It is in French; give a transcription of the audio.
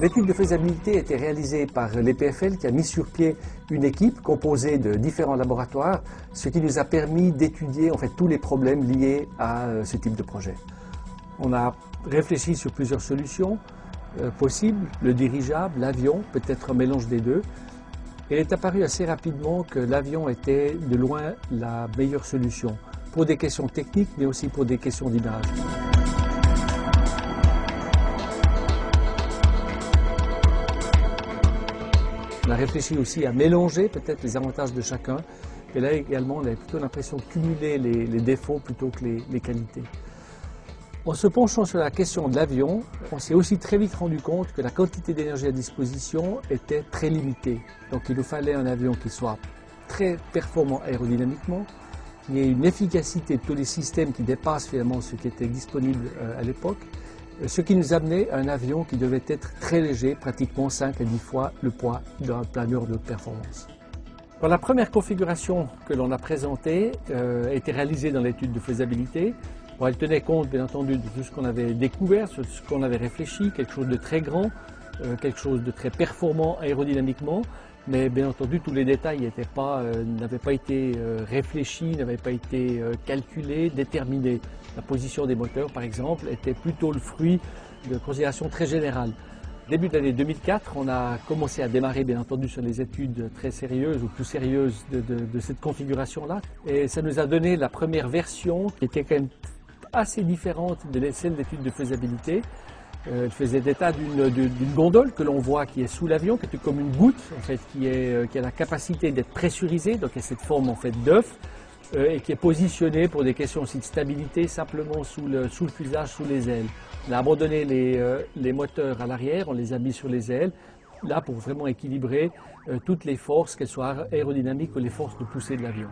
L'étude de faisabilité a été réalisée par l'EPFL qui a mis sur pied une équipe composée de différents laboratoires, ce qui nous a permis d'étudier en fait tous les problèmes liés à euh, ce type de projet. On a réfléchi sur plusieurs solutions euh, possibles, le dirigeable, l'avion, peut-être un mélange des deux. Il est apparu assez rapidement que l'avion était de loin la meilleure solution, pour des questions techniques, mais aussi pour des questions d'image. On a réfléchi aussi à mélanger peut-être les avantages de chacun. Et là également, on avait plutôt l'impression de cumuler les, défauts plutôt que les, qualités. En se penchant sur la question de l'avion, on s'est aussi très vite rendu compte que la quantité d'énergie à disposition était très limitée. Donc il nous fallait un avion qui soit très performant aérodynamiquement, qui ait une efficacité de tous les systèmes qui dépasse finalement ce qui était disponible euh, à l'époque, ce qui nous amenait à un avion qui devait être très léger, pratiquement 5 à 10 fois le poids d'un planeur de performance. la première configuration que l'on a présentée euh, a été réalisée dans l'étude de faisabilité. elle tenait compte bien entendu de tout ce qu'on avait découvert, de ce qu'on avait réfléchi, quelque chose de très grand, euh, quelque chose de très performant aérodynamiquement, mais bien entendu tous les détails euh, n'avaient pas, été euh, réfléchis, n'avaient pas été euh, calculés, déterminés. La position des moteurs par exemple était plutôt le fruit de considérations très générales. Début de l'année 2004, on a commencé à démarrer bien entendu sur les études très sérieuses ou plus sérieuses de, de cette configuration-là. Et ça nous a donné la première version qui était quand même assez différente de celle d'études de faisabilité. Euh, elle faisait état d'une gondole que l'on voit qui est sous l'avion, qui est comme une goutte en fait, qui, euh, a la capacité d'être pressurisée, donc a cette forme en fait d'œuf, euh, et qui est positionnée pour des questions aussi de stabilité simplement sous le, sous le fuselage, sous les ailes. On a abandonné les, les moteurs à l'arrière, on les a mis sur les ailes, là pour vraiment équilibrer toutes les forces, qu'elles soient aérodynamiques ou les forces de poussée de l'avion.